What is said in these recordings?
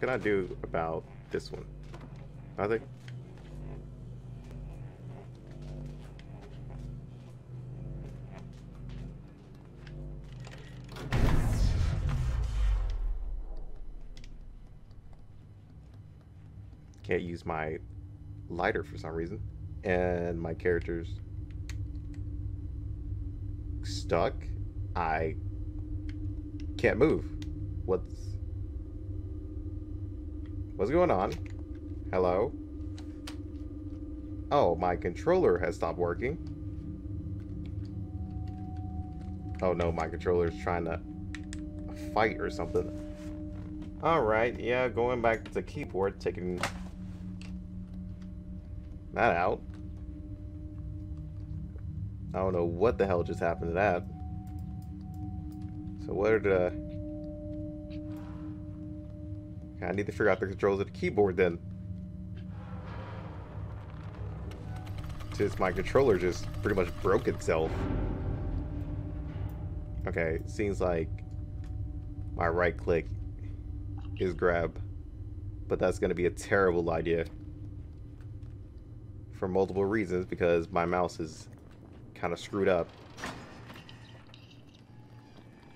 What can I do about this one? Nothing? Can't use my lighter for some reason. And my character's stuck. I can't move. What's What's going on? Hello? Oh, my controller has stopped working. Oh no, my controller's trying to fight or something. Alright, yeah, going back to keyboard, taking that out. I don't know what the hell just happened to that. So what are the... Uh, I need to figure out the controls of the keyboard then. Since my controller just pretty much broke itself. Okay, seems like my right click is grab. But that's going to be a terrible idea. For multiple reasons, because my mouse is kind of screwed up.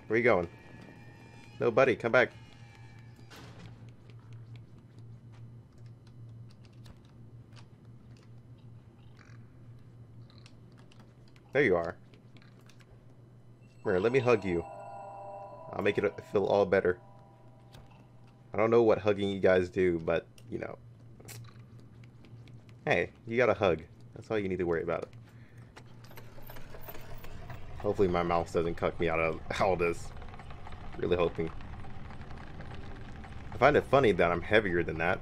Where you going? No, buddy, come back. There you are. Here, let me hug you. I'll make it feel all better. I don't know what hugging you guys do, but, you know. Hey, you got a hug. That's all you need to worry about. Hopefully my mouse doesn't cuck me out of all this. Really hoping. I find it funny that I'm heavier than that.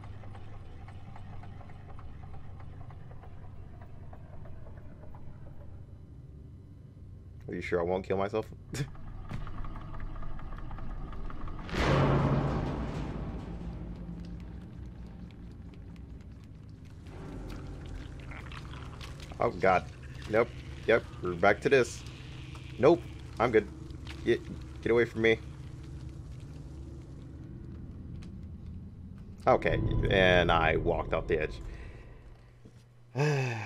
You sure I won't kill myself? oh god. Nope. Yep, we're back to this. Nope. I'm good. Get, get away from me. Okay, and I walked off the edge.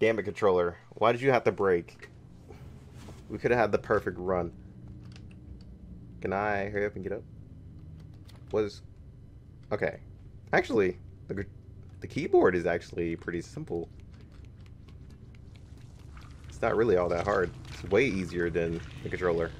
Damn it, controller. Why did you have to break? We could have had the perfect run. Can I hurry up and get up? Was... Okay. Actually, the, the keyboard is actually pretty simple. It's not really all that hard. It's way easier than the controller.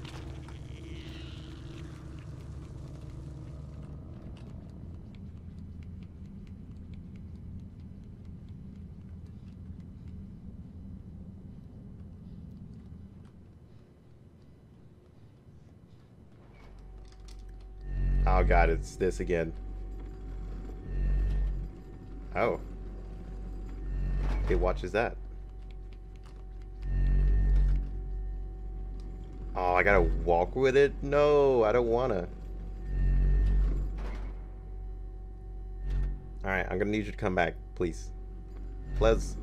God, it's this again. Oh. It watches that. Oh, I gotta walk with it? No, I don't wanna. Alright, I'm gonna need you to come back, please. Please.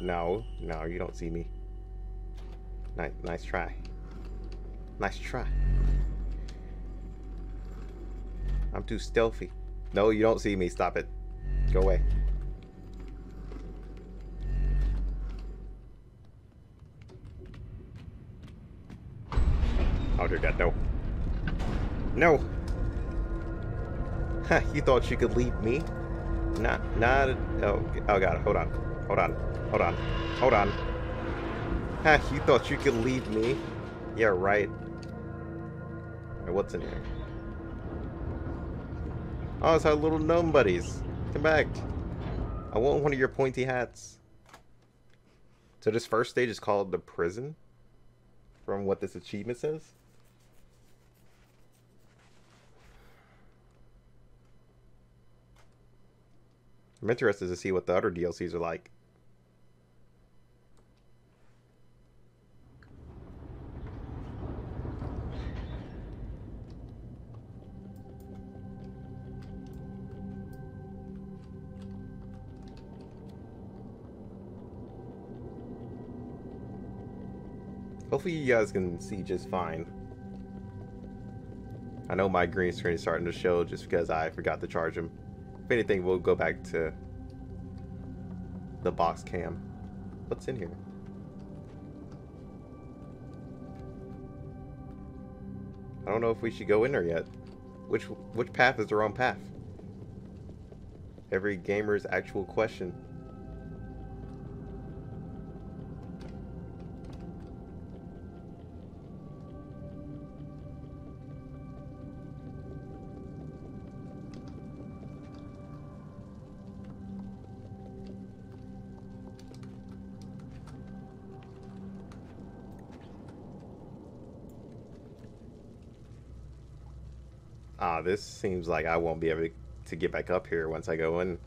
No, no, you don't see me. Nice, nice try. Nice try. I'm too stealthy. No, you don't see me. Stop it. Go away. Oh dear god, no. No! Ha, you thought you could leave me? Not, not, oh, oh god, hold on. Hold on. Hold on. Hold on. Ha, you thought you could leave me? Yeah, right. right. What's in here? Oh, it's our little gnome buddies. Come back. I want one of your pointy hats. So this first stage is called the prison? From what this achievement says? I'm interested to see what the other DLCs are like. Hopefully you guys can see just fine. I know my green screen is starting to show just because I forgot to charge them. If anything, we'll go back to the box cam. What's in here? I don't know if we should go in there yet. Which which path is the wrong path? Every gamer's actual question. This seems like I won't be able to get back up here once I go in.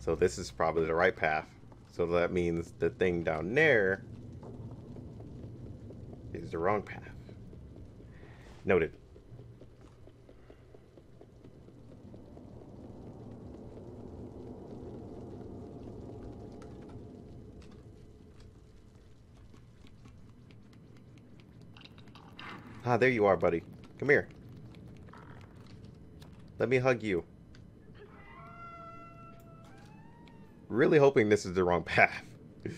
So this is probably the right path. So that means the thing down there is the wrong path. Noted. Ah, there you are, buddy. Come here. Let me hug you. Really hoping this is the wrong path. is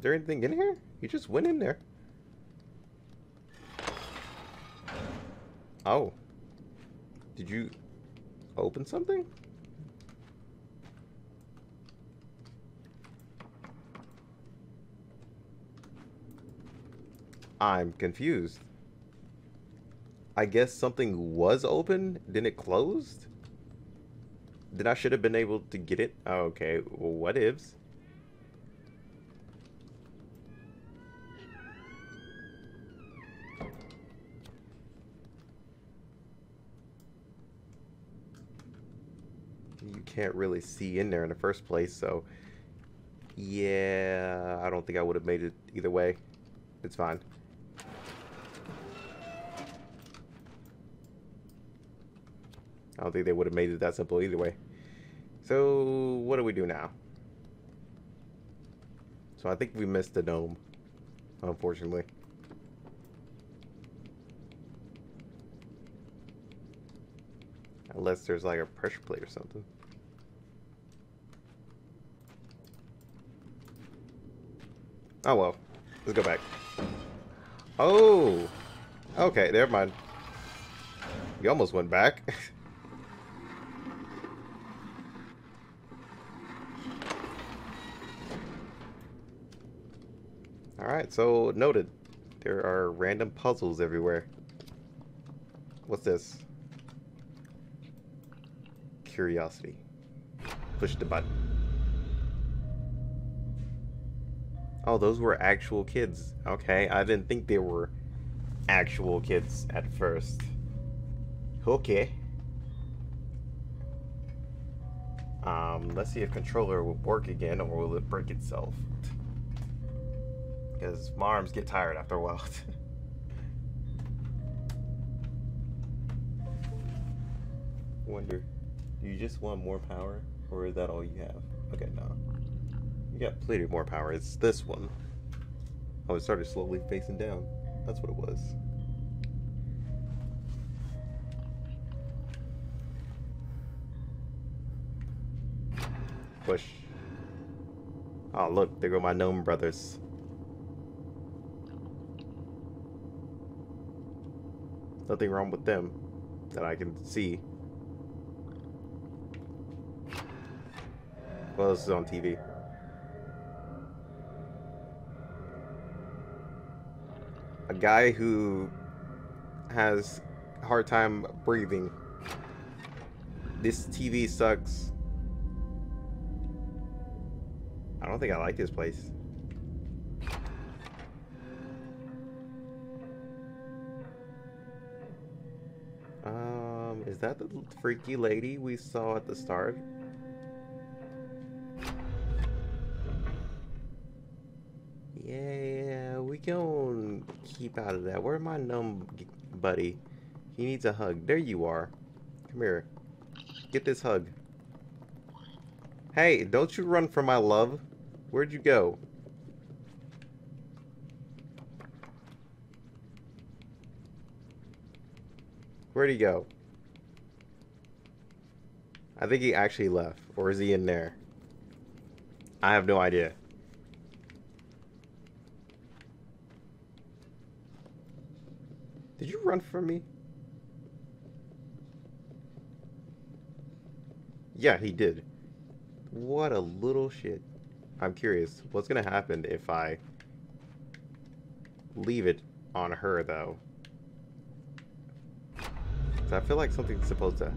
there anything in here? You just went in there. Oh. Did you open something? I'm confused. I guess something was open, then it closed? Then I should have been able to get it? Oh, okay, well, what ifs? You can't really see in there in the first place, so... Yeah, I don't think I would have made it either way. It's fine. I don't think they would have made it that simple either way. So, what do we do now? So I think we missed the dome, unfortunately. Unless there's like a pressure plate or something. Oh well. Let's go back. Oh! Okay, never mind. You almost went back. Alright, so noted. There are random puzzles everywhere. What's this? Curiosity. Push the button. Oh, those were actual kids. Okay, I didn't think they were actual kids at first. Okay. Um, let's see if controller will work again or will it break itself because my arms get tired after a while. Wonder, do you just want more power, or is that all you have? Okay, no. You got plenty more power. It's this one. Oh, it started slowly facing down. That's what it was. Push. Oh, look, there go my gnome brothers. Nothing wrong with them that I can see. Well, this is on TV. A guy who has a hard time breathing. This TV sucks. I don't think I like this place. That the freaky lady we saw at the start? Yeah, we can keep out of that. Where my numb buddy? He needs a hug. There you are. Come here. Get this hug. Hey, don't you run from my love. Where'd you go? Where'd he go? I think he actually left. Or is he in there? I have no idea. Did you run from me? Yeah, he did. What a little shit. I'm curious, what's gonna happen if I leave it on her, though? I feel like something's supposed to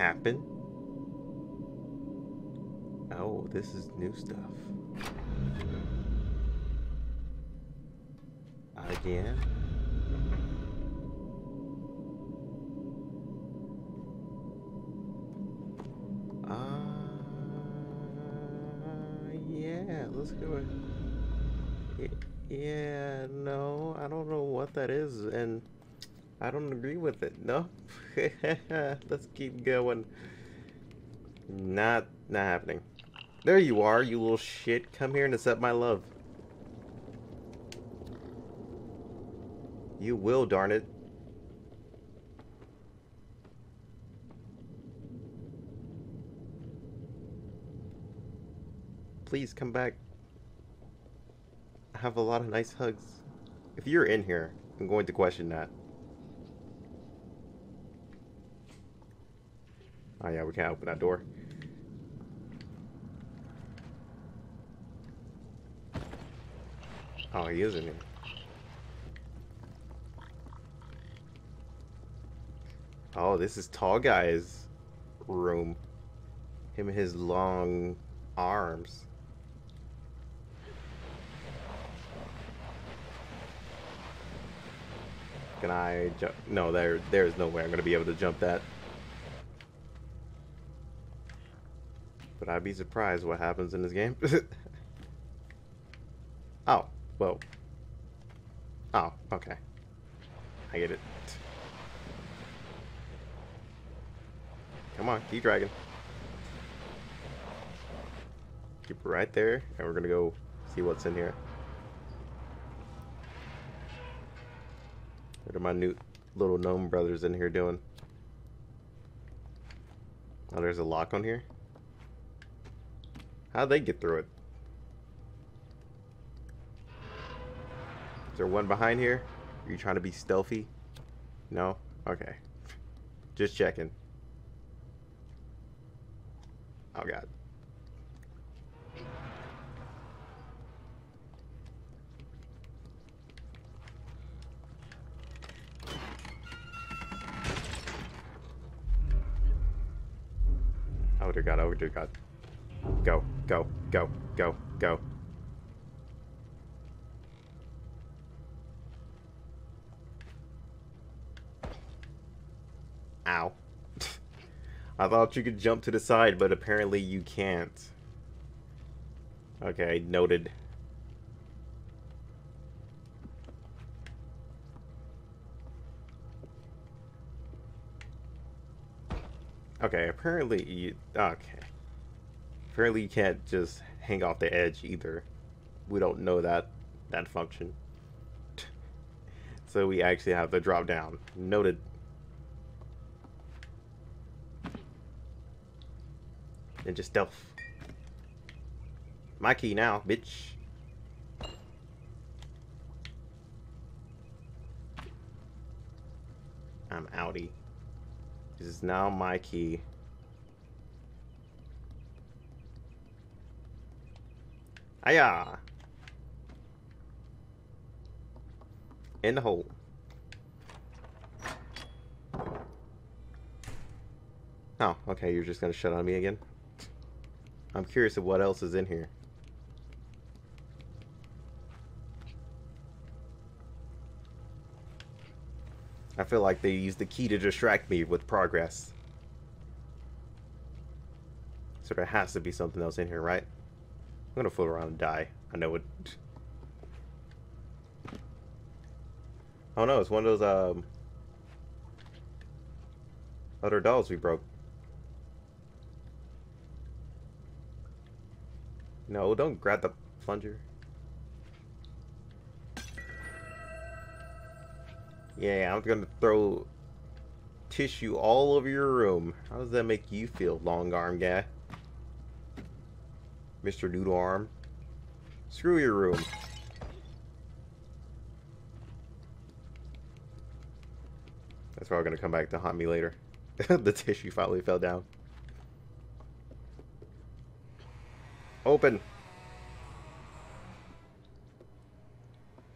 happen. Oh, this is new stuff. Again? Uh, yeah, let's go. Yeah, no, I don't know what that is, and I don't agree with it. No, let's keep going. Not, not happening. There you are, you little shit. Come here and accept my love. You will, darn it. Please come back. I have a lot of nice hugs. If you're in here, I'm going to question that. Oh yeah, we can't open that door. Oh, he is in here. Oh, this is tall guy's room. Him and his long arms. Can I jump? No, there, there's no way I'm gonna be able to jump that. I'd be surprised what happens in this game. oh, well. Oh, okay. I get it. Come on, keep dragging. Keep right there, and we're gonna go see what's in here. What are my new little gnome brothers in here doing? Oh, there's a lock on here? How'd they get through it? Is there one behind here? Are you trying to be stealthy? No? Okay. Just checking. Oh god. Oh dear god, oh dear god. Go, go, go, go, go. Ow. I thought you could jump to the side, but apparently you can't. Okay, noted. Okay, apparently you... Okay. Apparently you can't just hang off the edge either. We don't know that that function. so we actually have to drop down. Noted. And just stealth. My key now, bitch. I'm outie. This is now my key. Aya! In the hole. Oh, okay, you're just gonna shut on me again? I'm curious of what else is in here. I feel like they used the key to distract me with progress. So there has to be something else in here, right? I'm gonna fool around and die. I know it. Oh no, it's one of those um other dolls we broke. No, don't grab the plunger. Yeah, I'm gonna throw tissue all over your room. How does that make you feel, long arm guy? Mr. Noodle Arm. Screw your room. That's probably gonna come back to haunt me later. the tissue finally fell down. Open.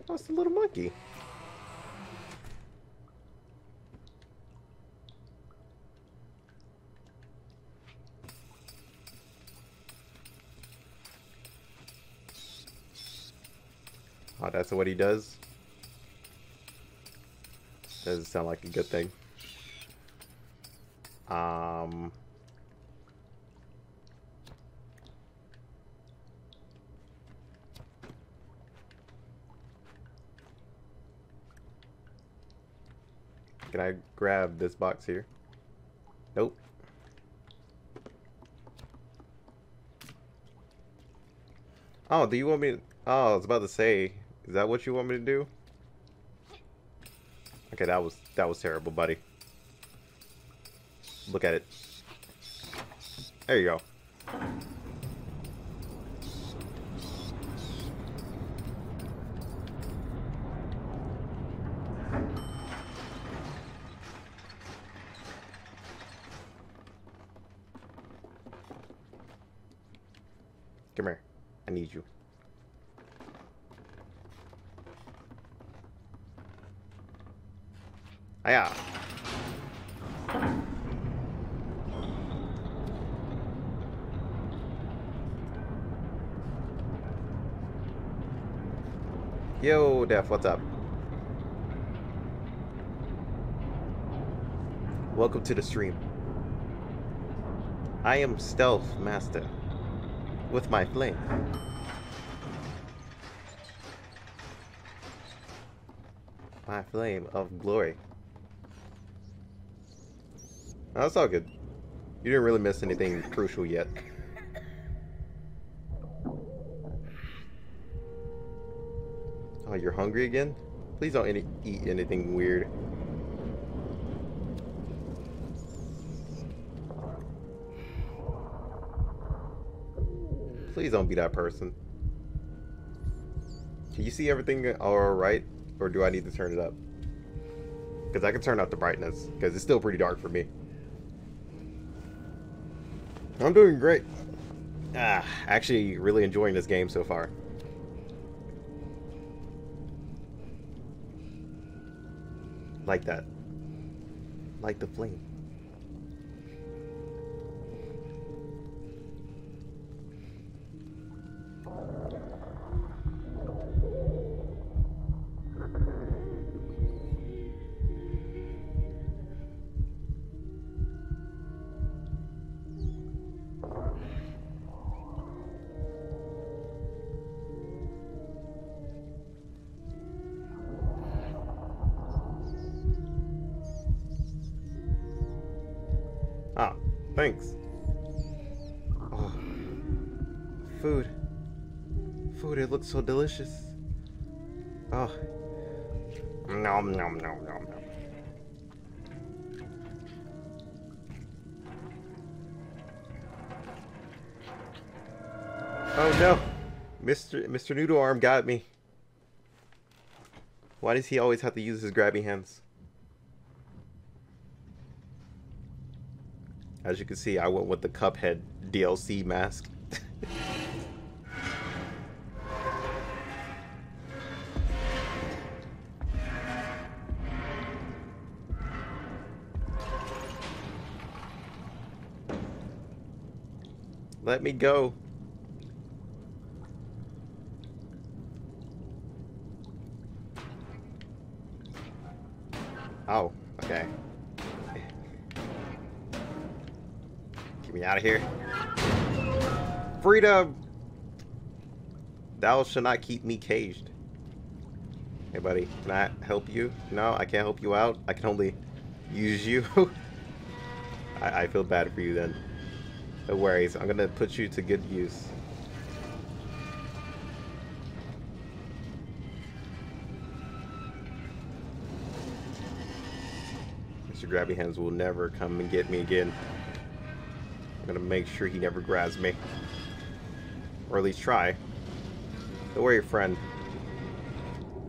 Oh, it's a little monkey. Oh, that's what he does? Doesn't sound like a good thing. Um... Can I grab this box here? Nope. Oh, do you want me... Oh, I was about to say, is that what you want me to do? Okay, that was that was terrible, buddy. Look at it. There you go. Come here. I need you. Aya. Def, what's up? Welcome to the stream. I am Stealth Master with my flame. My flame of glory. That's all good. You didn't really miss anything crucial yet. You're hungry again? Please don't any eat anything weird. Please don't be that person. Can you see everything alright? Or do I need to turn it up? Because I can turn up the brightness. Because it's still pretty dark for me. I'm doing great. Ah, actually really enjoying this game so far. Like that. Like the flame. Thanks. Oh, food. Food, it looks so delicious. Oh. Nom nom nom nom nom. Oh no. Mr. Mr. Noodle Arm got me. Why does he always have to use his grabby hands? As you can see, I went with the Cuphead DLC mask. Let me go. out of here. Freedom! Thou shall not keep me caged. Hey, buddy, can I help you? No, I can't help you out. I can only use you. I, I feel bad for you then. No worries, I'm gonna put you to good use. Mr. Grabby Hands will never come and get me again. I'm gonna make sure he never grabs me. Or at least try. Don't worry, friend.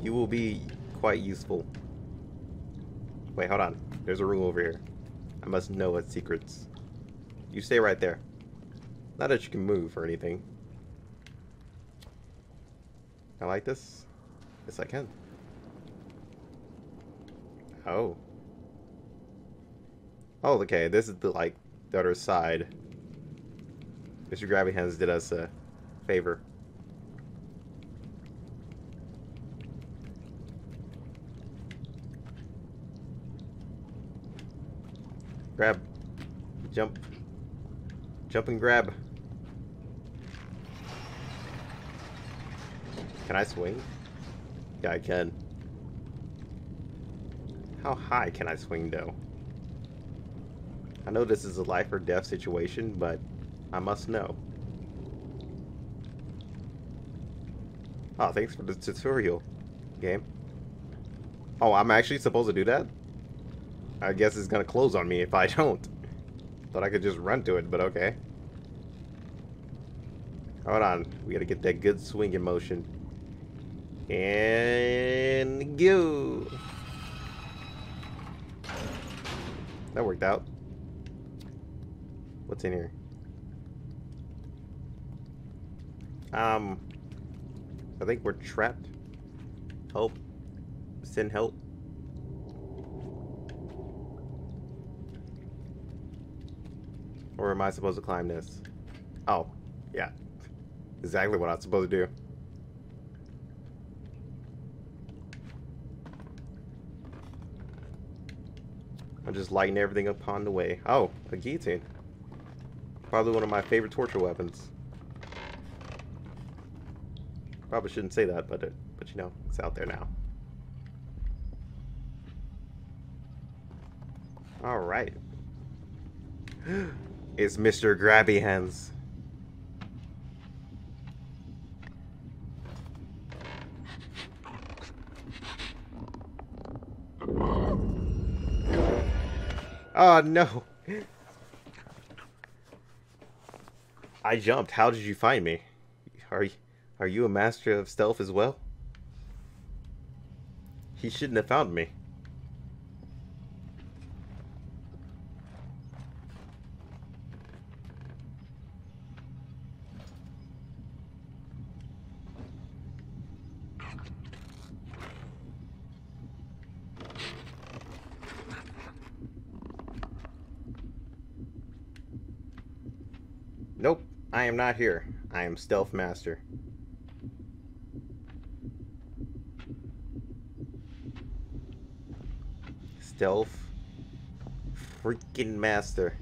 You will be quite useful. Wait, hold on. There's a room over here. I must know its secrets. You stay right there. Not that you can move or anything. I like this. Yes, I can. Oh. Oh, okay. This is the, like, the other side. Mr. Grabby Hands did us a favor. Grab. Jump. Jump and grab. Can I swing? Yeah, I can. How high can I swing, though? I know this is a life or death situation, but I must know. Oh, thanks for the tutorial, game. Oh, I'm actually supposed to do that? I guess it's gonna close on me if I don't. Thought I could just run to it, but okay. Hold on. We gotta get that good swing in motion. And go! That worked out. What's in here? Um, I think we're trapped. Help. Send help. Or am I supposed to climb this? Oh, yeah. Exactly what I'm supposed to do. I'm just lighting everything up on the way. Oh, a guillotine. Probably one of my favorite torture weapons. Probably shouldn't say that, but it, but you know, it's out there now. All right. it's Mr. Grabby Hands. Oh no. I jumped. How did you find me? Are you, are you a master of stealth as well? He shouldn't have found me. Nope. I am not here. I am Stealth Master. Stealth freaking Master.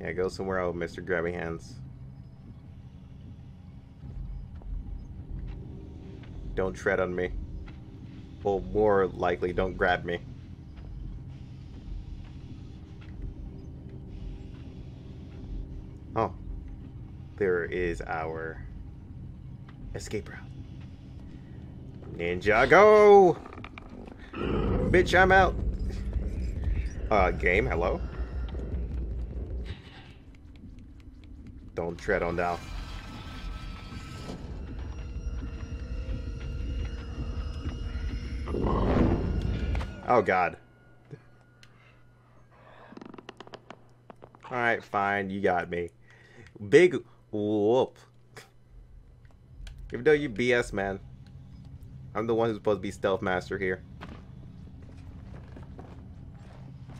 Yeah, go somewhere else, Mr. Grabby Hands. Don't tread on me. Well, more likely, don't grab me. Oh. There is our escape route. Ninja go! Bitch, I'm out. Uh, game, hello? Don't tread on down. Oh god. Alright, fine, you got me. Big whoop. Even though you BS, man. I'm the one who's supposed to be stealth master here.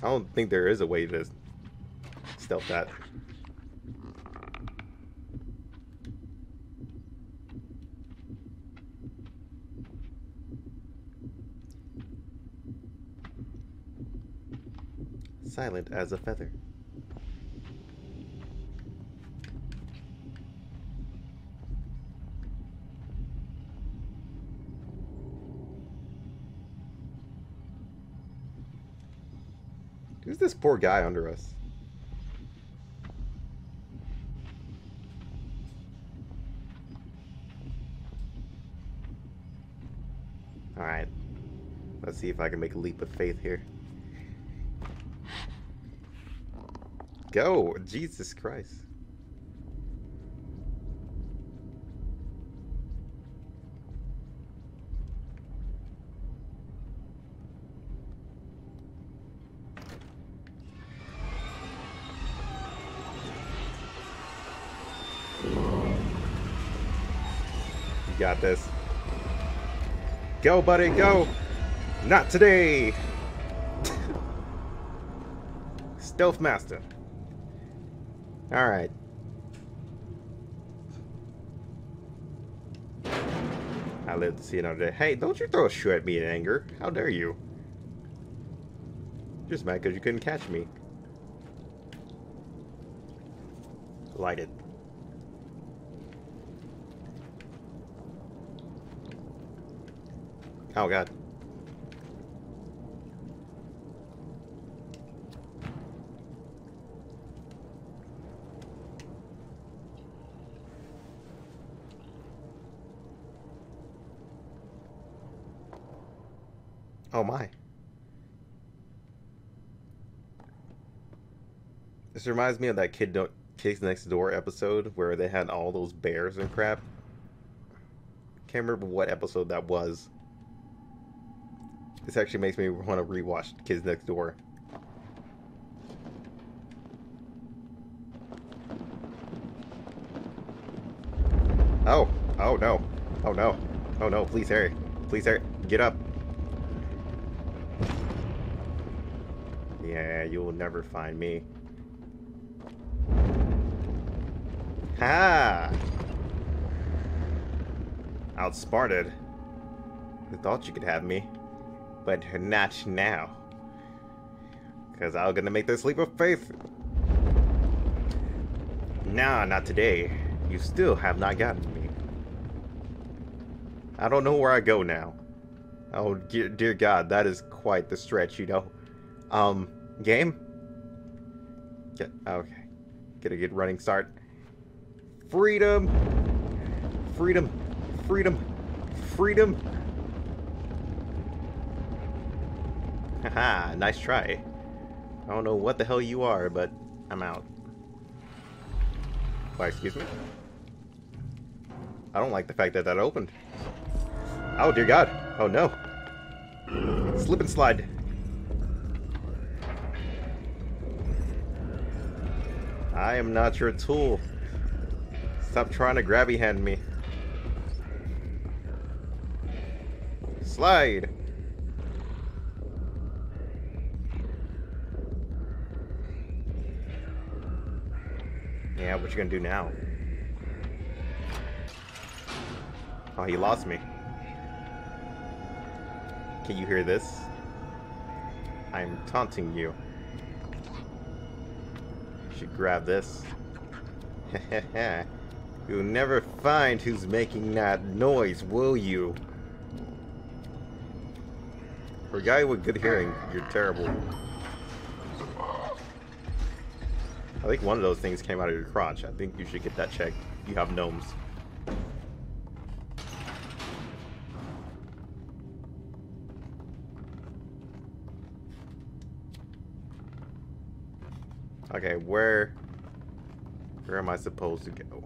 I don't think there is a way to stealth that. Silent as a feather. Poor guy under us? Alright. Let's see if I can make a leap of faith here. Go! Jesus Christ. This. Go, buddy, go! Not today! Stealth Master. Alright. I live to see another day. Hey, don't you throw a shoe at me in anger. How dare you? Just mad because you couldn't catch me. Lighted. Oh god. Oh my. This reminds me of that Kid Do- Kids Next Door episode where they had all those bears and crap. Can't remember what episode that was. This actually makes me want to rewatch Kids Next Door. Oh, oh no, oh no, oh no, please Harry, please Harry, get up. Yeah, you'll never find me. Ha! Outsmarted. I thought you could have me, but not now. Because I'm gonna make this leap of faith. Nah, not today. You still have not gotten me. I don't know where I go now. Oh, dear, God, that is quite the stretch, you know. Um, game? Get, okay. Get a good running start. Freedom! Freedom! Freedom! Freedom! Haha, nice try. I don't know what the hell you are, but I'm out. Why, excuse me? I don't like the fact that that opened. Oh, dear God. Oh, no. Slip and slide. I am not your tool. Stop trying to grabby hand me. Slide. Yeah, what you gonna do now? Oh, he lost me. Can you hear this? I'm taunting you. you. Should grab this. You'll never find who's making that noise, will you? For a guy with good hearing, you're terrible. I think one of those things came out of your crotch. I think you should get that checked. You have gnomes. Okay, where where am I supposed to go?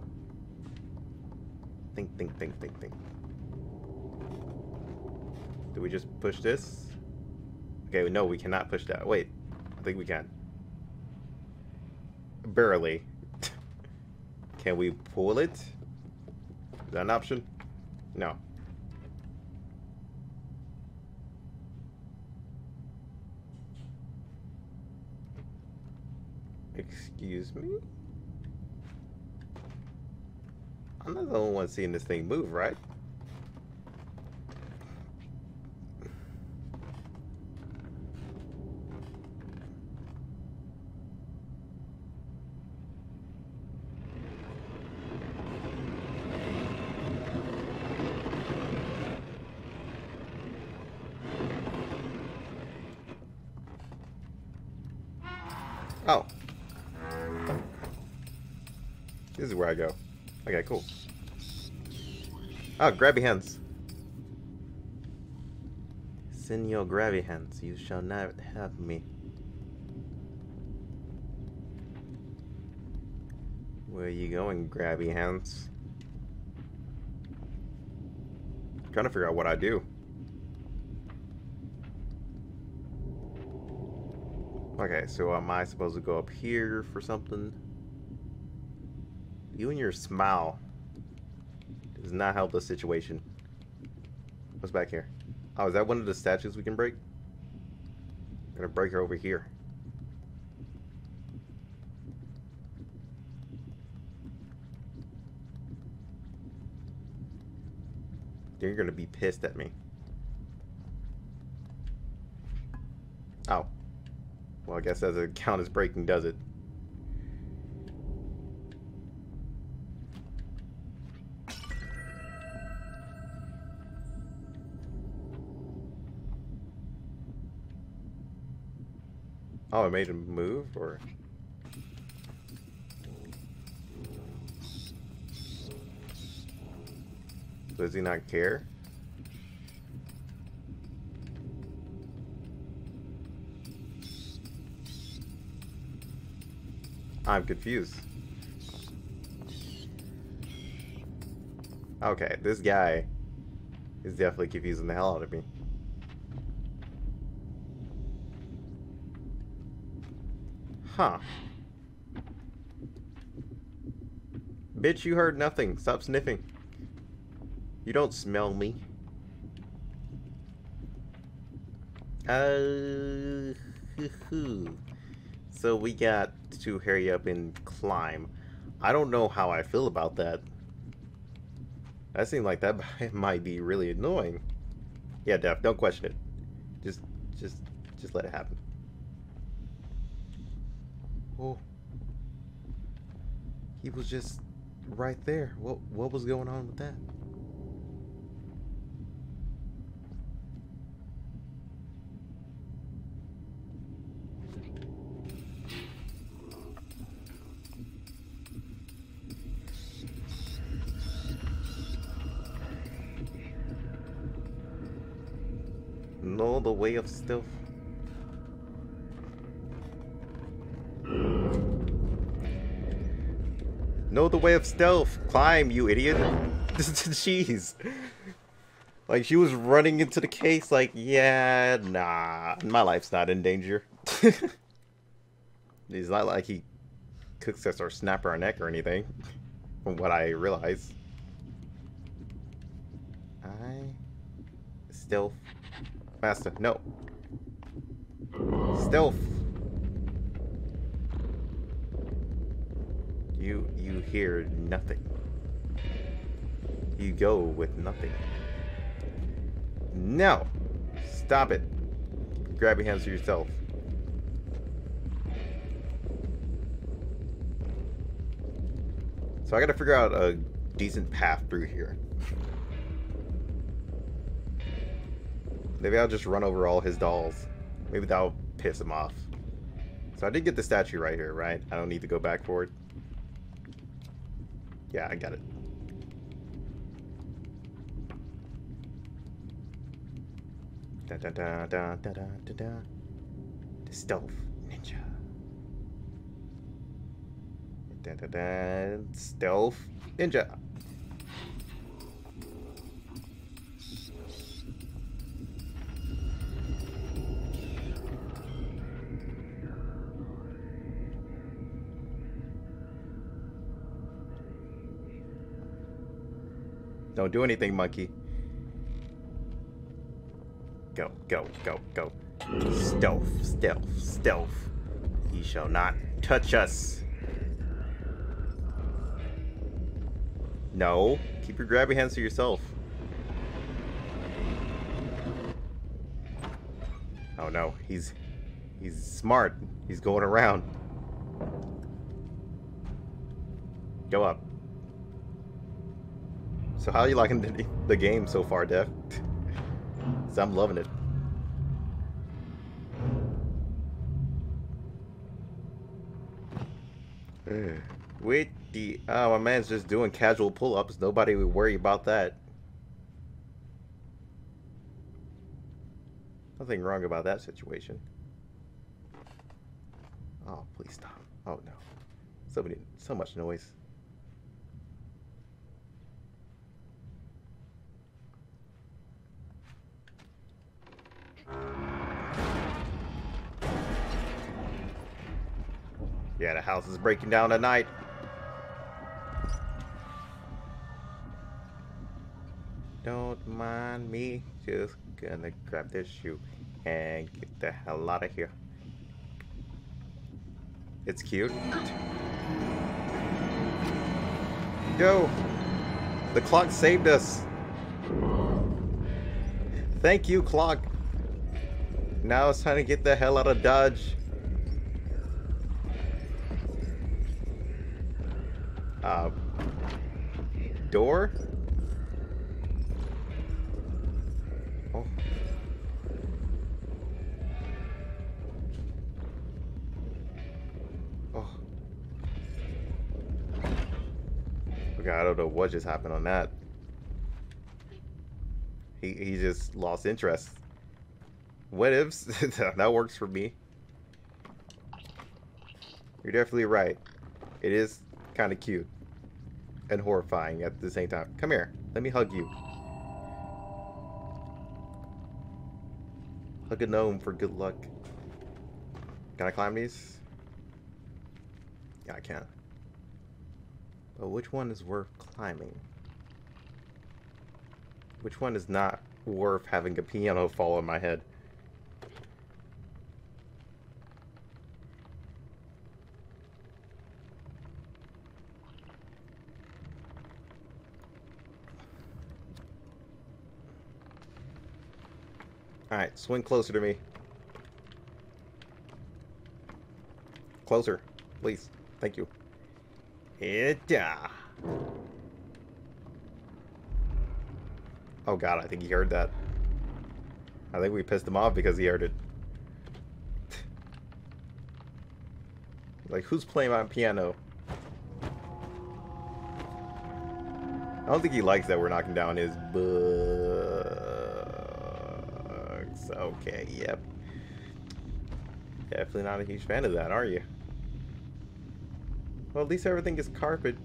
Think, think, think, think, think. Do we just push this? Okay, no, we cannot push that. Wait, I think we can. Barely. can we pull it? Is that an option? No. Excuse me? I'm not the only one seeing this thing move, right? Oh, grabby hands. Senor Grabby Hands, you shall not have me. Where are you going, Grabby Hands? trying to figure out what I do. Okay, so am I supposed to go up here for something? You and your smile does not help the situation. What's back here? Oh, is that one of the statues we can break? I'm gonna break her over here. Then you're gonna be pissed at me. Oh. Well, I guess that doesn't count as breaking, does it? Oh, I made him move, or... Does he not care? I'm confused. Okay, this guy is definitely confusing the hell out of me. Huh. Bitch, you heard nothing. Stop sniffing. You don't smell me. Uh, so we got to hurry up and climb. I don't know how I feel about that. That seemed like that might be really annoying. Yeah, Def, don't question it. Just, just, just let it happen. He was just right there. What, what was going on with that? know the way of stealth. Know the way of stealth. Climb, you idiot. Jeez. Like, she was running into the case like, yeah, nah, my life's not in danger. It's not like he cooks us or snap our neck or anything, from what I realize. I... Stealth Faster. No. Stealth. You you hear nothing. You go with nothing. No. Stop it. Grab your hands to yourself. So I gotta figure out a decent path through here. Maybe I'll just run over all his dolls. Maybe that'll piss him off. So I did get the statue right here, right? I don't need to go back for it. Yeah, I got it. Da da da da da da da da. The stealth ninja. Da da da. Stealth ninja. Don't do anything, monkey. Go, go, go, go. Stealth, stealth, stealth. He shall not touch us. No. Keep your grabby hands to yourself. Oh no, he's he's smart. He's going around. Go up. So how are you liking the, game so far, so I'm loving it. Eh, Wait, the oh my man's just doing casual pull-ups. Nobody would worry about that. Nothing wrong about that situation. Oh, please stop. Oh no. So many, so much noise. Yeah, the house is breaking down tonight. Don't mind me, just gonna grab this shoe and get the hell out of here. It's cute. Go! The clock saved us! Thank you, clock! Now it's time to get the hell out of Dodge. Uh, door? Oh. Oh. Okay, I don't know what just happened on that. He, he just lost interest. What ifs? that works for me. You're definitely right. It is kind of cute and horrifying at the same time. Come here. Let me hug you. Hug a gnome for good luck. Can I climb these? Yeah, I can. But which one is worth climbing? Which one is not worth having a piano fall on my head? Alright, swing closer to me. Closer, please. Thank you. Yeah. Uh. Oh god, I think he heard that. I think we pissed him off because he heard it. like, who's playing my piano? I don't think he likes that we're knocking down his Okay, yep. Definitely not a huge fan of that, are you? Well, at least everything is carpet.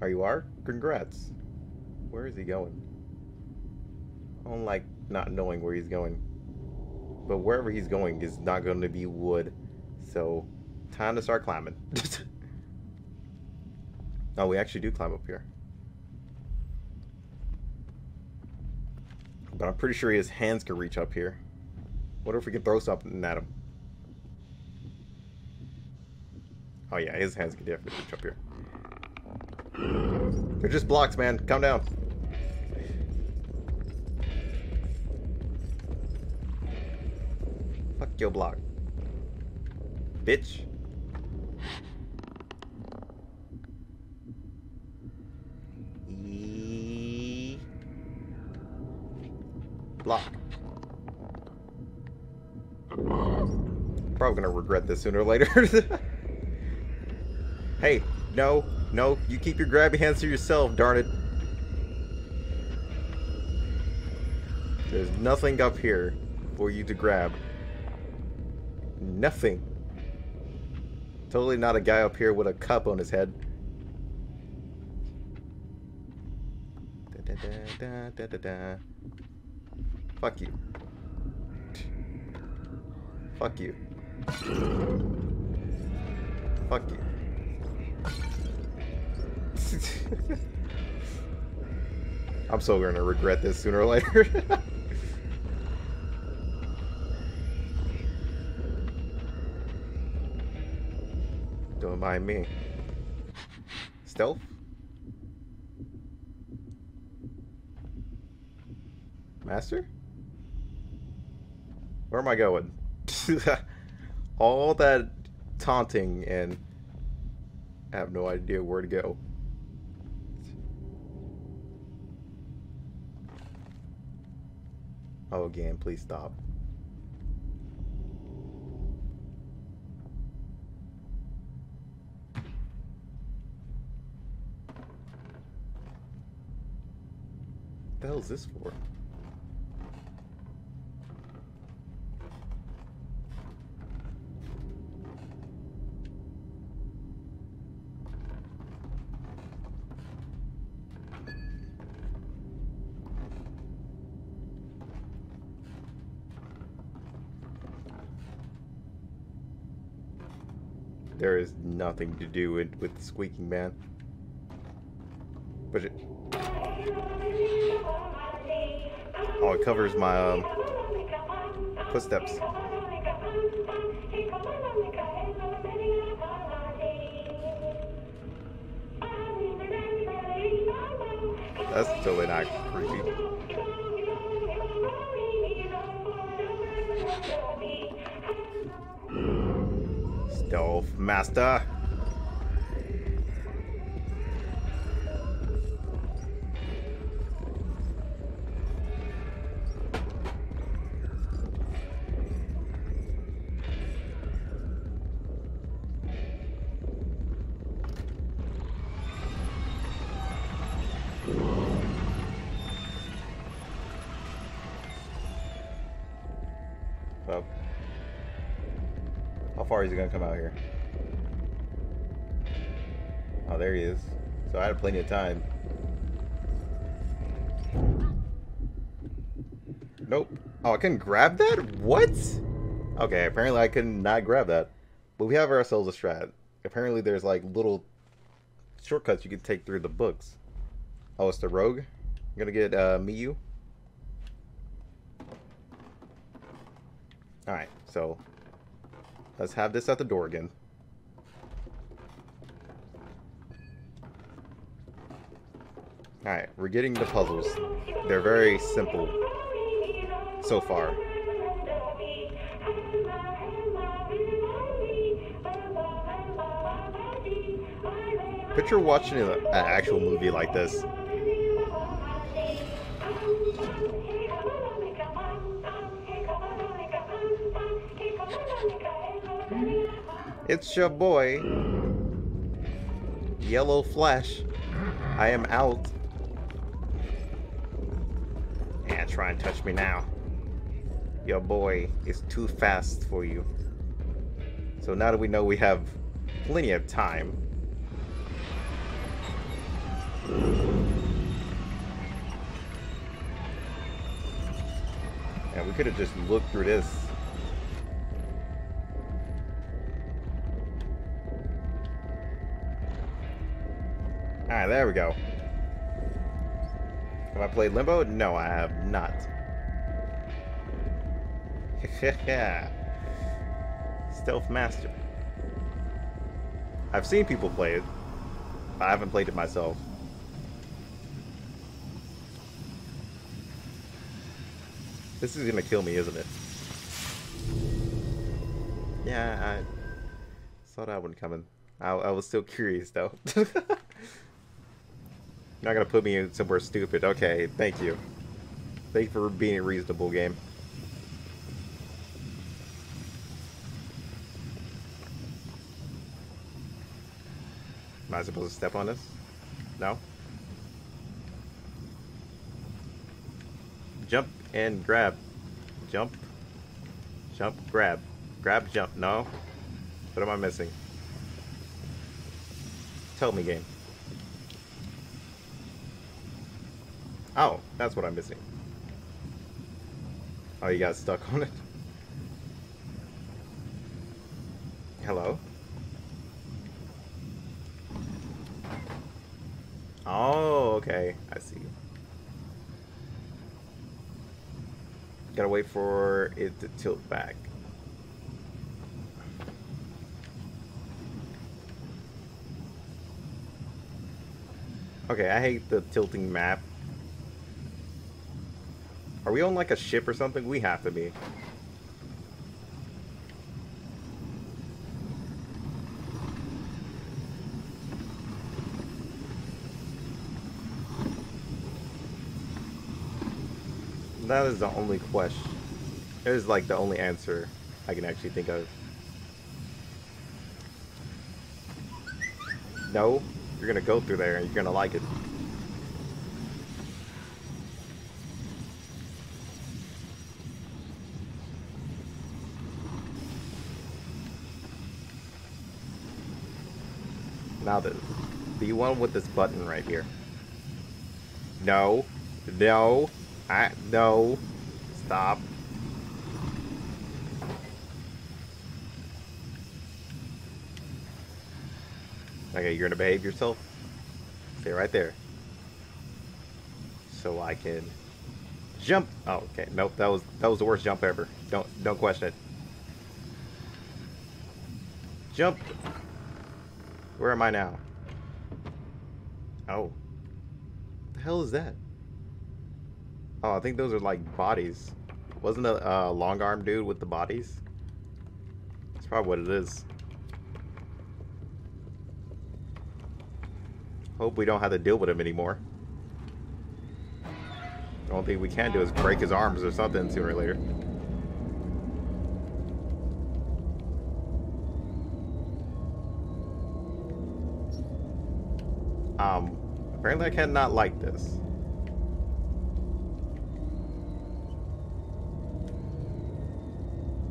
Are you are? Congrats. Where is he going? I don't like not knowing where he's going. But wherever he's going is not going to be wood. So, time to start climbing. oh, we actually do climb up here. But I'm pretty sure his hands can reach up here. What if we can throw something at him? Oh yeah, his hands can definitely reach up here. They're just blocks, man. Calm down. Fuck your block. Bitch. Probably gonna regret this sooner or later. hey, no, no, you keep your grabby hands to yourself, darn it. There's nothing up here for you to grab. Nothing. Totally not a guy up here with a cup on his head. Da, da, da, da, da, Fuck you. Fuck you. Fuck you. I'm so gonna regret this sooner or later. Don't mind me. Stealth? Master? Where am I going? All that taunting and I have no idea where to go. Oh, again, please stop. What the hell is this for? Nothing to do with, with squeaking man. But it... Oh, it covers my um, footsteps. That's totally not creepy. Stealth Master. Is gonna come out here? Oh, there he is. So I had plenty of time. Nope. Oh, I couldn't grab that? What? Okay, apparently I could not grab that. But we have ourselves a strat. Apparently there's like little shortcuts you can take through the books. Oh, it's the rogue? I'm gonna get uh, Miyu. Alright, so let's have this at the door again. Alright, we're getting the puzzles. They're very simple so far. Picture watching an actual movie like this. It's your boy, Yellow Flash. I am out. Yeah, try and touch me now. Your boy is too fast for you. So now that we know we have plenty of time. Yeah, we could have just looked through this. There we go. Have I played Limbo? No, I have not. Stealth Master. I've seen people play it. but I haven't played it myself. This is gonna kill me, isn't it? Yeah, I saw that one coming. I, I was still curious, though. You're not gonna put me in somewhere stupid. Okay, thank you. Thank you for being a reasonable game. Am I supposed to step on this? No? Jump and grab. Jump. Jump, grab. Grab, jump. No? What am I missing? Tell me, game. Oh, that's what I'm missing. Oh, you got stuck on it? Hello? Oh, okay. I see. Gotta wait for it to tilt back. Okay, I hate the tilting map. We on like a ship or something? We have to be. That is the only question. It is like the only answer I can actually think of. No, you're gonna go through there and you're gonna like it. Now then, the one with this button right here. No. No. I, no. Stop. Okay, you're gonna behave yourself? Stay right there. So I can jump. Oh, okay. Nope, that was that was the worst jump ever. Don't don't question it. Jump. Where am I now? Oh. The hell is that? Oh, I think those are like bodies. Wasn't a uh, long arm dude with the bodies? That's probably what it is. Hope we don't have to deal with him anymore. The only thing we can do is break his arms or something sooner or later. Apparently I cannot like this.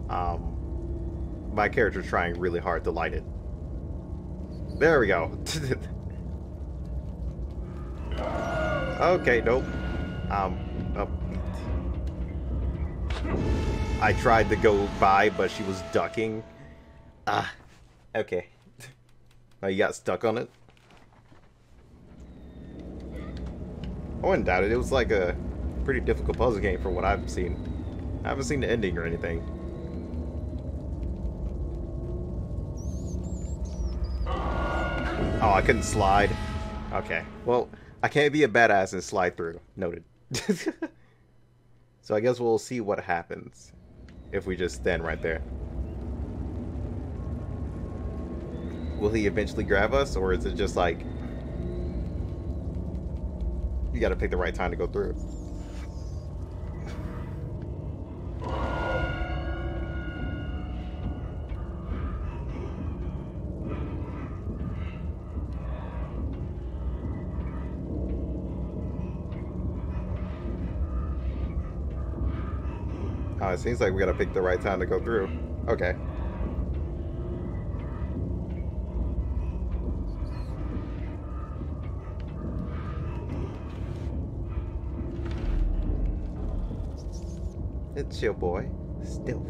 Um, my character's trying really hard to light it. There we go. okay, nope. Um, oh. I tried to go by, but she was ducking. Ah, okay. Oh, you got stuck on it? I wouldn't doubt it. It was like a pretty difficult puzzle game for what I've seen. I haven't seen the ending or anything. Oh, I couldn't slide. Okay. Well, I can't be a badass and slide through. Noted. so I guess we'll see what happens if we just stand right there. Will he eventually grab us, or is it just like you got to pick the right time to go through. Oh, it seems like we gotta pick the right time to go through. Okay. It's your boy, Stealth.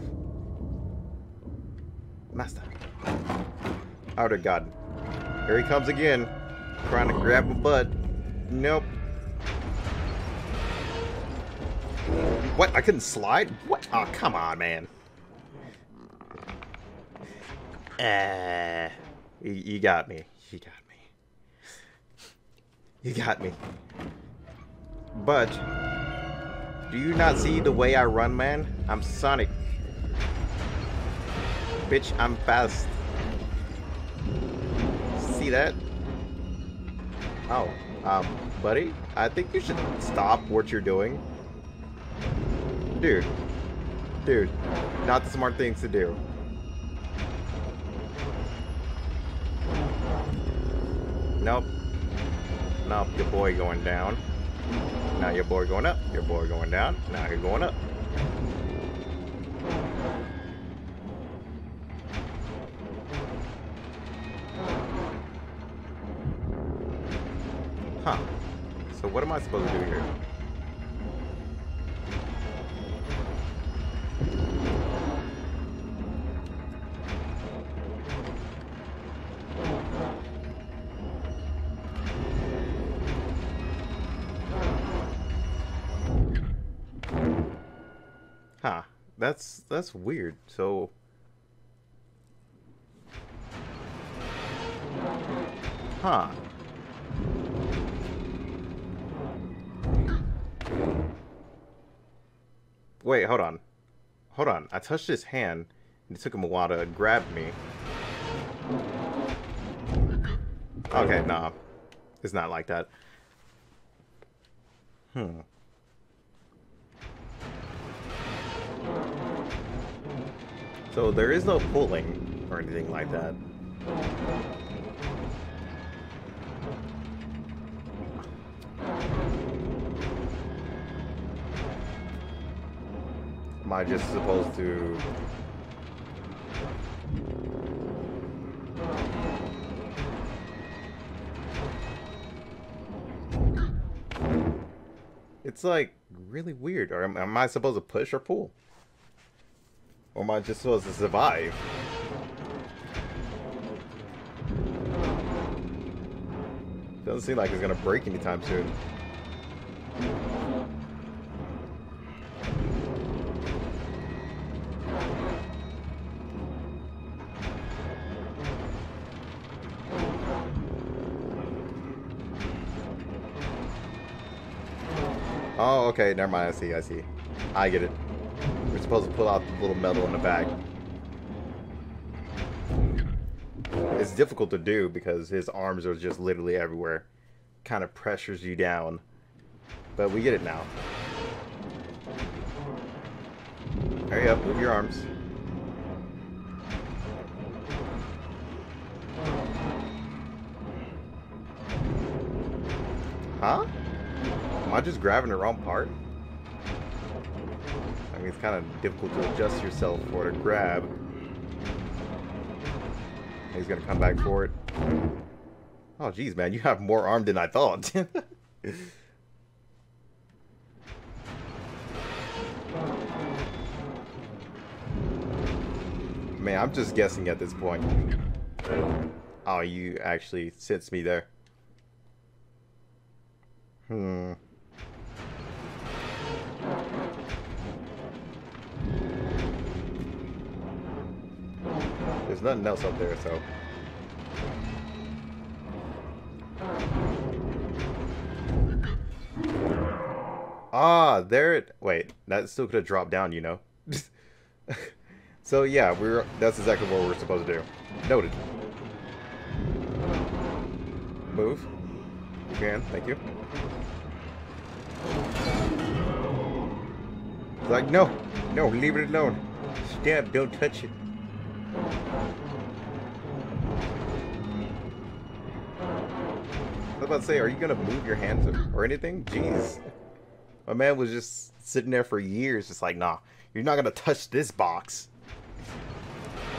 Master. Outer God. Here he comes again. Trying to grab my butt. Nope. What? I couldn't slide? What? Oh, come on, man. Uh, you, you got me. You got me. You got me. But do you not see the way I run, man? I'm Sonic. Bitch, I'm fast. See that? Oh, um, buddy? I think you should stop what you're doing. Dude. Dude. Not the smart things to do. Nope. Nope, your boy going down. Now your boy going up, your boy going down, now you're going up. Huh. So what am I supposed to do here? That's that's weird. So Huh. Wait, hold on. Hold on. I touched his hand, and it took him a while to grab me. Okay, nah. It's not like that. Hmm. So there is no pulling or anything like that. Am I just supposed to... It's like really weird. Or am, am I supposed to push or pull? Or am I just supposed to survive? Doesn't seem like it's gonna break anytime soon. Oh, okay, never mind. I see, I see. I get it. We're supposed to pull out the little metal in the back. It's difficult to do because his arms are just literally everywhere. Kind of pressures you down. But we get it now. Hurry up, move your arms. Huh? Am I just grabbing the wrong part? Mean, it's kind of difficult to adjust yourself for to grab. He's gonna come back for it. Oh, jeez, man, you have more arm than I thought. man, I'm just guessing at this point. Oh, you actually sits me there. Hmm. There's nothing else up there, so. Ah, there it. Wait, that still could have dropped down, you know. so yeah, we're. That's exactly what we're supposed to do. Noted. Move. Can. Thank you. It's like, no, no, leave it alone. Stab, don't touch it. I was about to say, are you gonna move your hands or anything? Jeez. My man was just sitting there for years, just like, nah, you're not gonna touch this box.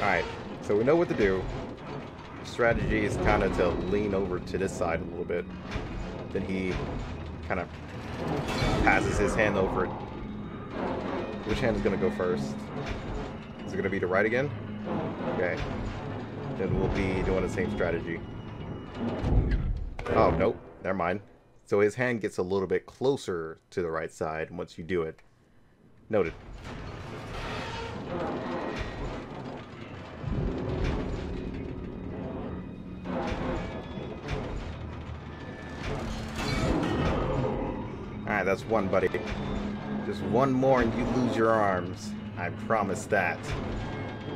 Alright, so we know what to do. Strategy is kind of to lean over to this side a little bit. Then he kind of passes his hand over it. Which hand is going to go first? Is it going to be the right again? Okay. Then we'll be doing the same strategy. Oh, nope. Never mind. So his hand gets a little bit closer to the right side once you do it. Noted. Alright, that's one, buddy. Just one more and you lose your arms. I promise that.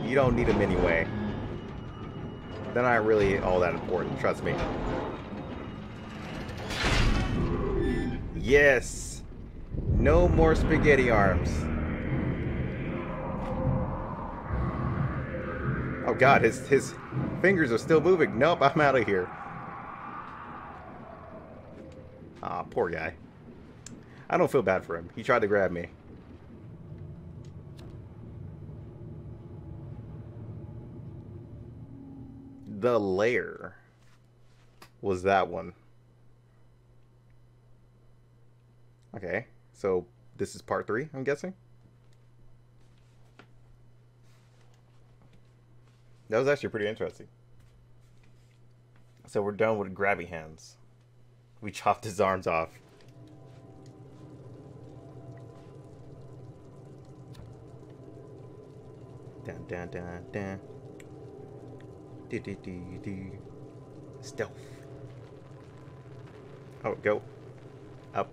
You don't need them anyway. They're not really all that important, trust me. Yes! No more spaghetti arms. Oh god, his, his fingers are still moving. Nope, I'm out of here. Aw, oh, poor guy. I don't feel bad for him. He tried to grab me. The lair was that one. Okay, so this is part three, I'm guessing? That was actually pretty interesting. So we're done with grabby hands. We chopped his arms off. Dun dun dun dun. Do do do do. Stealth. Oh, go. Up.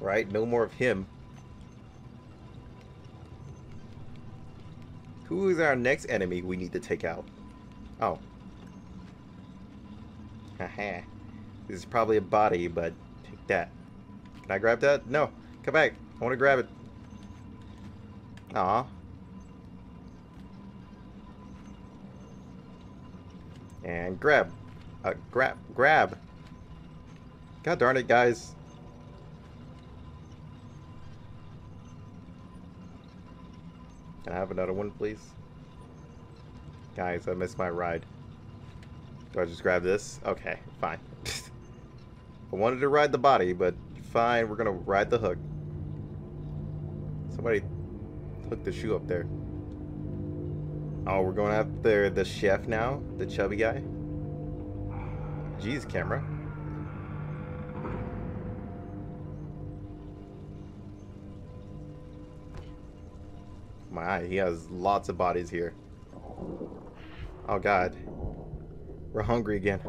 Right, no more of him. Who is our next enemy we need to take out? Oh. Haha. this is probably a body, but take that. Can I grab that? No. Come back. I want to grab it. Aw. And grab. Uh, grab. Grab. God darn it, guys. Can I have another one, please? Guys, I missed my ride. Do I just grab this? Okay, fine. I wanted to ride the body, but fine, we're gonna ride the hook. Somebody hook the shoe up there. Oh, we're going after the chef now? The chubby guy? Jeez, camera. My, eye, he has lots of bodies here. Oh god. We're hungry again.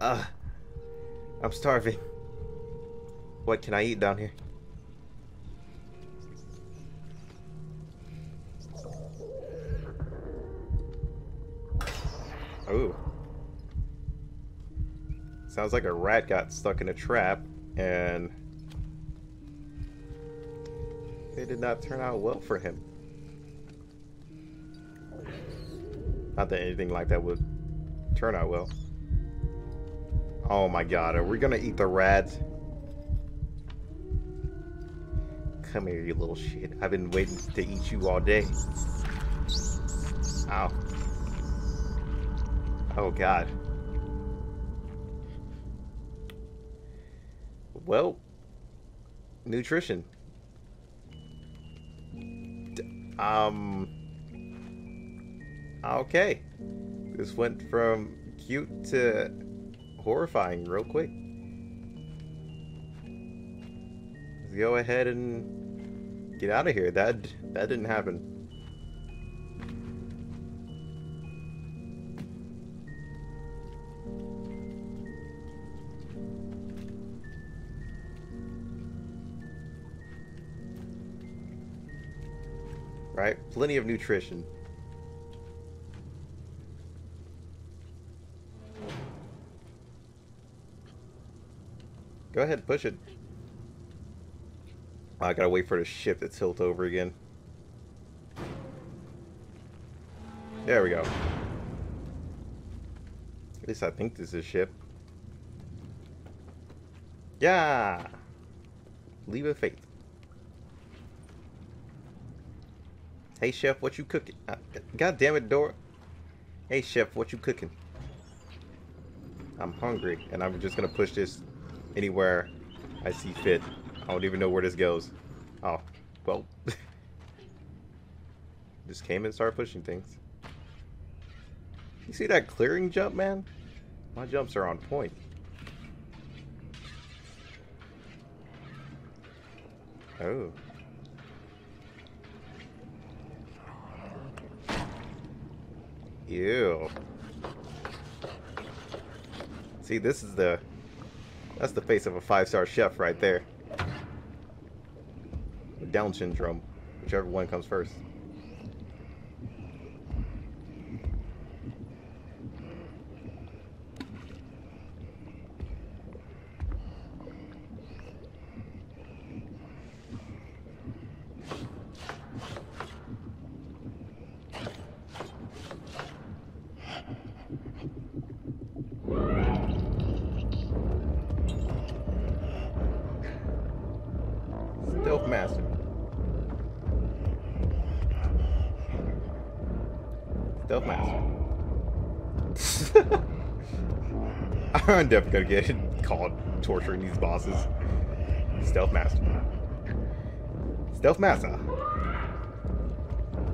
Ugh. I'm starving. What can I eat down here? Ooh. Sounds like a rat got stuck in a trap and it did not turn out well for him. Not that anything like that would turn out well. Oh my god, are we gonna eat the rat? Come here, you little shit. I've been waiting to eat you all day. Ow. Oh god. Well, nutrition. D um. Okay. This went from cute to horrifying real quick. Let's go ahead and get out of here. That that didn't happen. Right? Plenty of nutrition. Go ahead, push it. Oh, I gotta wait for the ship to tilt over again. There we go. At least I think this is a ship. Yeah! Leave of faith. Hey chef, what you cooking? Uh, God damn it, door. Hey chef, what you cooking? I'm hungry, and I'm just gonna push this anywhere I see fit. I don't even know where this goes. Oh, well. just came and started pushing things. You see that clearing jump, man? My jumps are on point. Oh. Ew. See, this is the that's the face of a five-star chef right there. Down syndrome, whichever one comes first. Stealth Master. Stealth Master. I'm definitely gonna get caught torturing these bosses. Stealth Master. Stealth Master.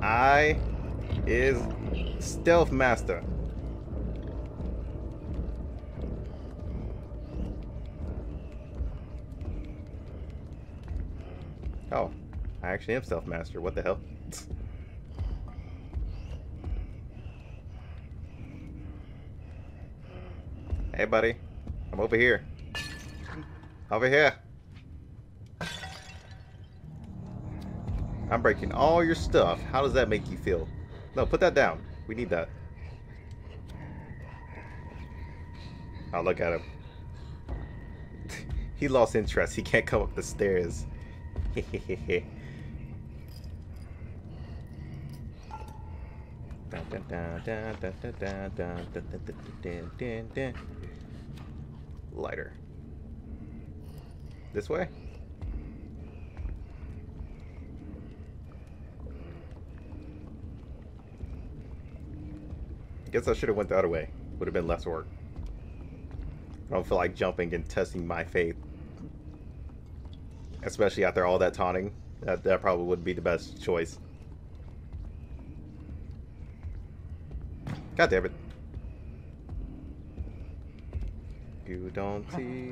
I is Stealth Master. Oh, I actually am Stealth Master. What the hell? hey, buddy. I'm over here. Over here. I'm breaking all your stuff. How does that make you feel? No, put that down. We need that. Oh, look at him. he lost interest. He can't come up the stairs. Lighter. This way? Guess I should have went the other way. Would have been less work. I don't feel like jumping and testing my faith. Especially after all that taunting. That, that probably would be the best choice. God damn it. You don't see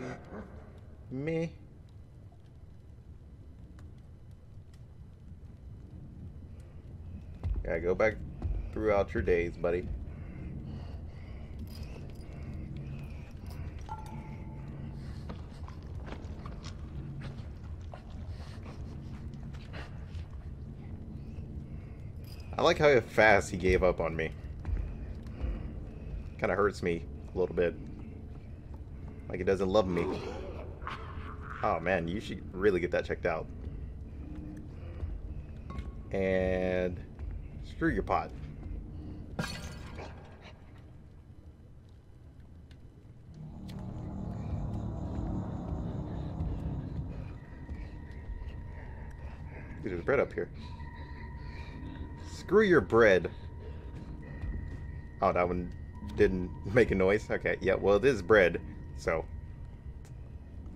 me. Yeah, go back throughout your days, buddy. I like how fast he gave up on me. Kind of hurts me a little bit. Like it doesn't love me. Oh man, you should really get that checked out. And screw your pot. There's bread up here. Screw your bread. Oh, that one didn't make a noise? Okay, yeah, well, it is bread, so...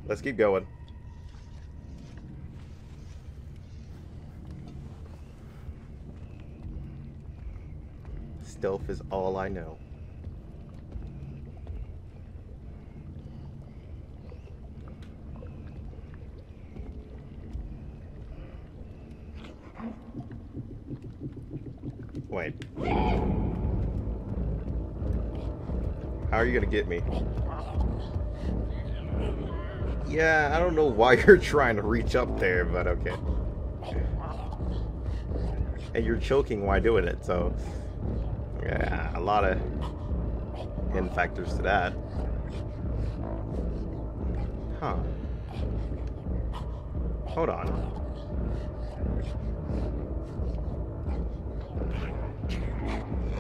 Let's keep going. Stealth is all I know. Wait. How are gonna get me? Yeah, I don't know why you're trying to reach up there, but okay. And you're choking while doing it, so... Yeah, a lot of in factors to that. Huh. Hold on.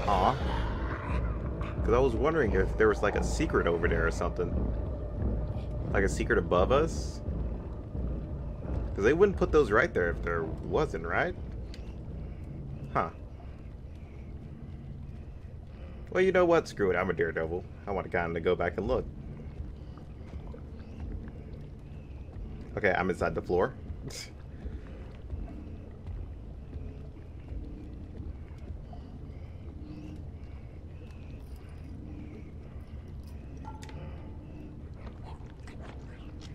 Aw. Because I was wondering if there was like a secret over there or something. Like a secret above us? Because they wouldn't put those right there if there wasn't, right? Huh. Well, you know what? Screw it. I'm a daredevil. I want to kind of go back and look. Okay, I'm inside the floor.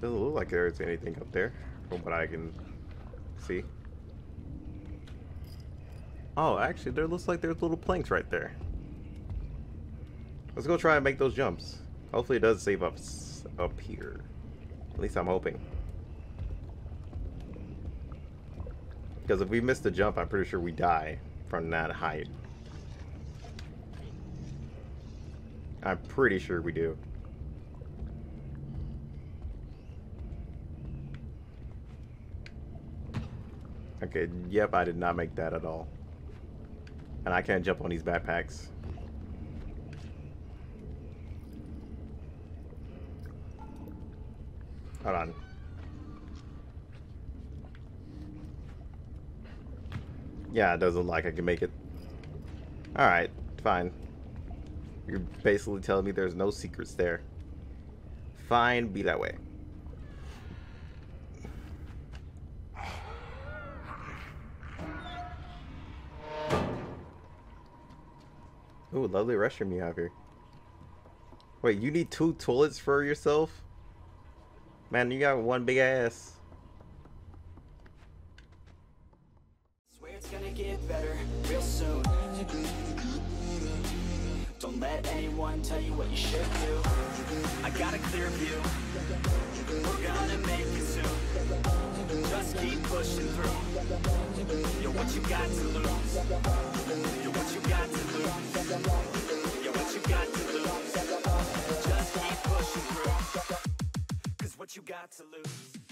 Doesn't look like there's anything up there, from what I can see. Oh, actually, there looks like there's little planks right there. Let's go try and make those jumps. Hopefully it does save us up here. At least I'm hoping. Because if we miss the jump, I'm pretty sure we die from that height. I'm pretty sure we do. Okay, yep, I did not make that at all. And I can't jump on these backpacks. Hold on. Yeah, it doesn't look like I can make it. Alright, fine. You're basically telling me there's no secrets there. Fine, be that way. Ooh, lovely restroom you have here. Wait, you need two toilets for yourself? Man, you got one big ass. Swear it's gonna get better real soon. Don't let anyone tell you what you should do. I got a clear view. We're gonna make it soon. Just keep pushing through. You're what you got to lose. You're what you got to lose. You're what you got to lose. Just keep pushing through what you got to lose